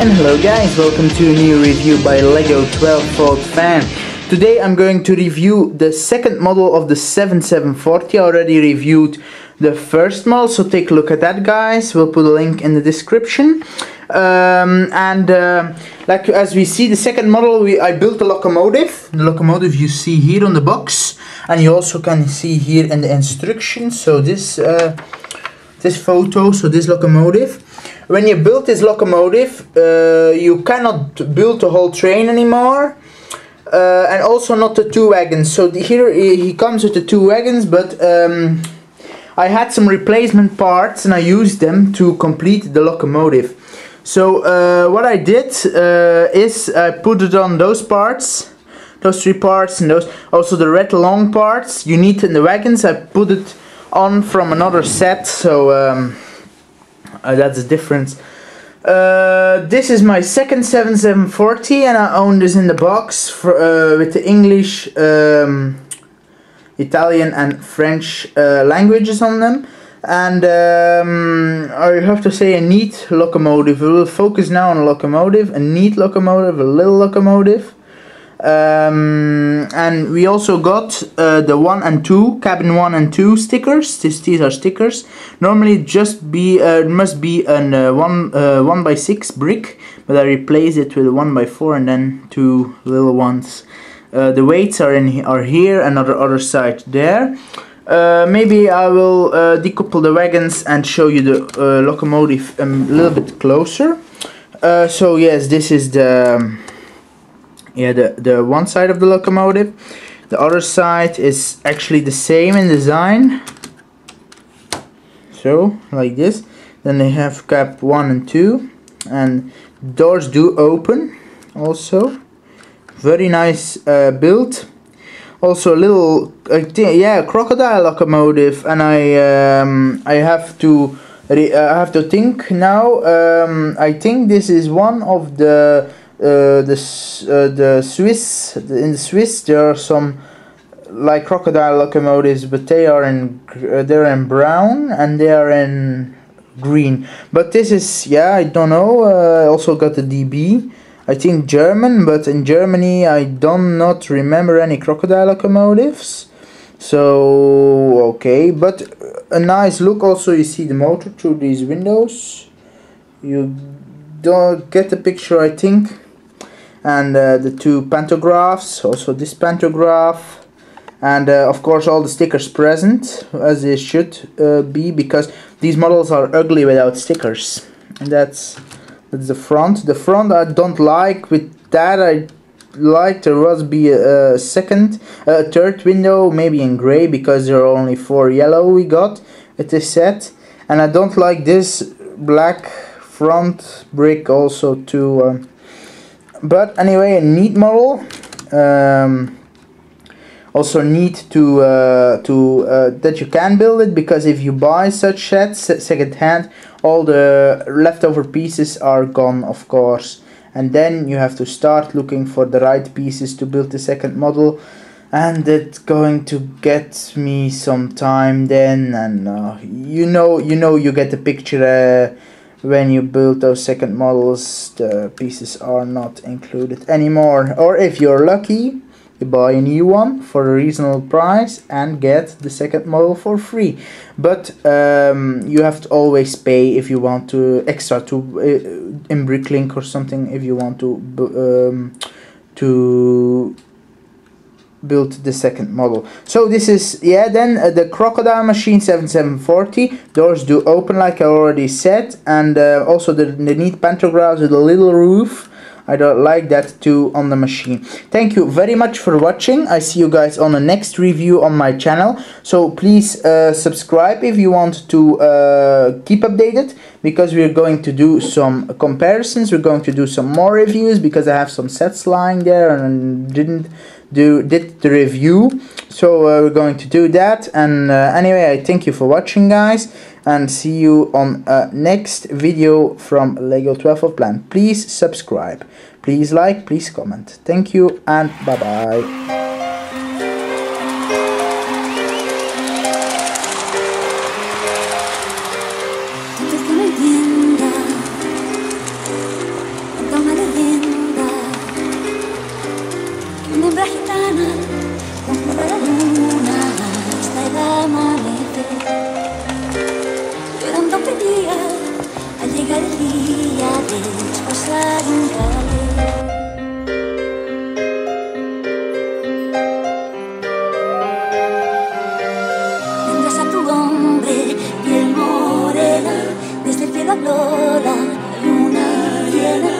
And hello guys, welcome to a new review by LEGO 12 Volt Fan. Today I'm going to review the second model of the 7740. I already reviewed the first model, so take a look at that guys. We'll put a link in the description. Um, and uh, like as we see the second model, we I built a locomotive. The locomotive you see here on the box. And you also can see here in the instructions. So this, uh, this photo, so this locomotive when you build this locomotive, uh, you cannot build the whole train anymore. Uh, and also not the two wagons. So the, here he comes with the two wagons, but um, I had some replacement parts and I used them to complete the locomotive. So uh, what I did uh, is I put it on those parts, those three parts, and those also the red long parts you need in the wagons. I put it on from another set. So. Um, uh, that's the difference. Uh, this is my second 7740 and I own this in the box for, uh, with the English, um, Italian and French uh, languages on them. And um, I have to say a neat locomotive. We will focus now on a locomotive, a neat locomotive, a little locomotive. Um, and we also got uh, the 1 and 2 cabin 1 and 2 stickers. This, these are stickers. Normally just be uh, must be an uh, 1 uh, 1 by 6 brick but I replace it with a 1 by 4 and then two little ones. Uh, the weights are in are here another other side there. Uh, maybe I will decouple the wagons and show you the locomotive a little bit closer. So yes this is the um, yeah the the one side of the locomotive. The other side is actually the same in design. So like this. Then they have cap 1 and 2 and doors do open also. Very nice uh, build also a little yeah crocodile locomotive. And I um, I have to I have to think now. Um, I think this is one of the uh, the uh, the Swiss in the Swiss there are some like crocodile locomotives, but they are in uh, they're in brown and they are in green. But this is yeah I don't know. Uh, I also got the DB. I think German, but in Germany I do not not remember any crocodile locomotives. So okay, but a nice look. Also, you see the motor through these windows. You don't get the picture, I think and uh, the two pantographs also this pantograph and uh, of course all the stickers present as they should uh, be because these models are ugly without stickers. And that's that's the front. The front I don't like. With that I like there was be a, second a third window maybe in gray because there are only four yellow we got at this set. And I don't like this black front brick also too um, but anyway a neat model. Um, also neat to uh, to uh, that you can build it because if you buy such sets second hand all the leftover pieces are gone of course. And then you have to start looking for the right pieces to build the second model. And it's going to get me some time then and uh, you know you know you get the picture uh, when you build those second models the pieces are not included anymore. Or if you're lucky you buy a new one for a reasonable price and get the second model for free. But um, you have to always pay if you want to extra to uh, in bricklink or something if you want to um, to built the second model. So this is yeah then uh, the crocodile machine 7740 doors do open like I already said and uh, also the, the neat pantographs with a little roof. I don't like that too on the machine. Thank you very much for watching. I see you guys on the next review on my channel. So please uh, subscribe if you want to uh, keep updated because we're going to do some comparisons. We're going to do some more reviews because I have some sets lying there and didn't do did the review. So uh, we're going to do that. And uh, anyway I thank you for watching guys. And see you on uh, next video from Lego 12 Volt Fan. Please subscribe. Please like please comment. Thank you and bye bye desde el cielo habló la luna llena